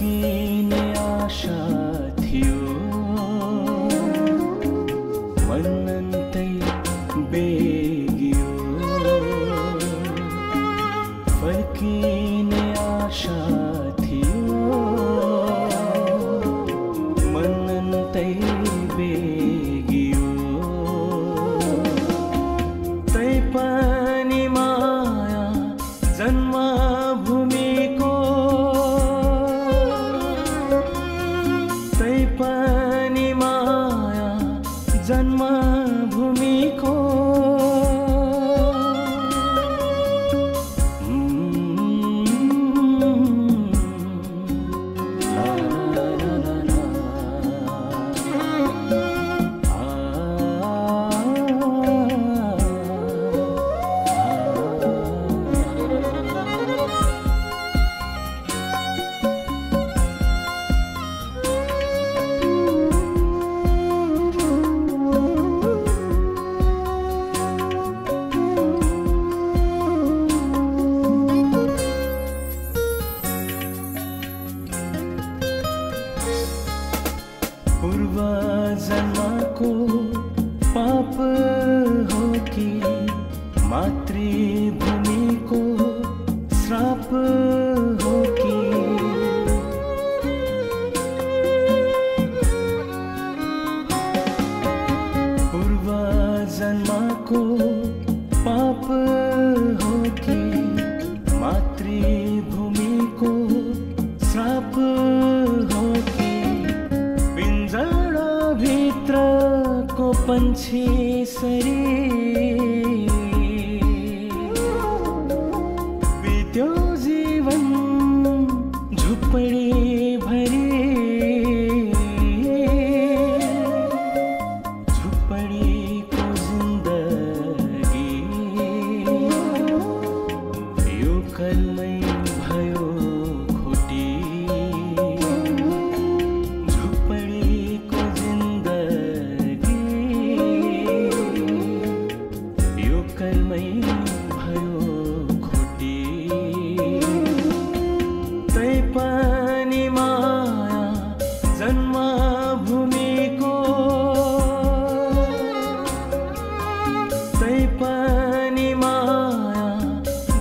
आशान्ते बे and my cool. पन्छी शरीर। बित्यो जीवन झुप्पडी भरी। झुप्पडीको जिन्दगी यो कर्मै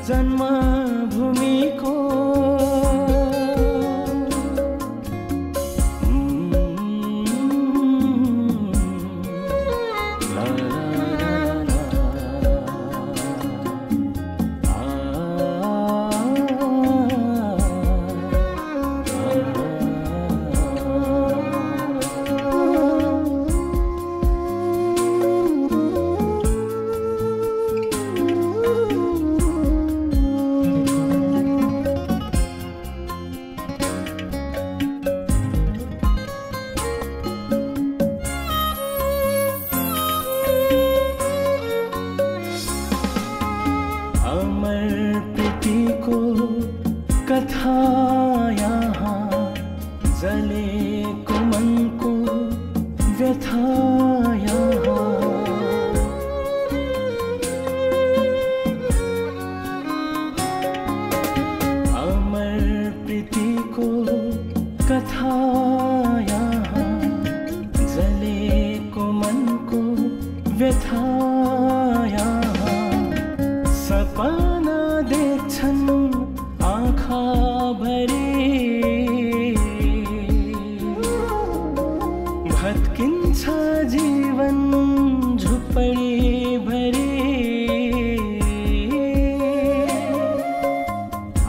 ಜನ್ಮ को अमर प्रीति को कथा यहाँ जले को मन को व्यथा भत्किन्छ जीवन झुप्पडी भरी।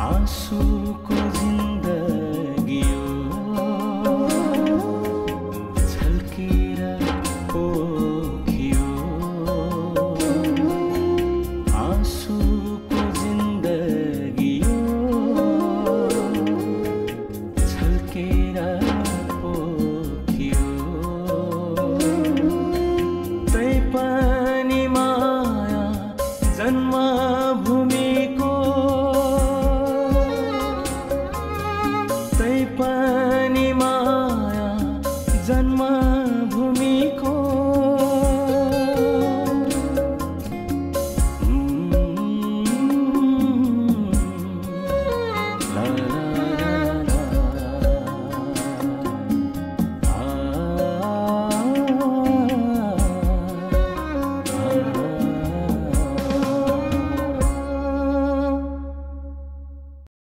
आँसुको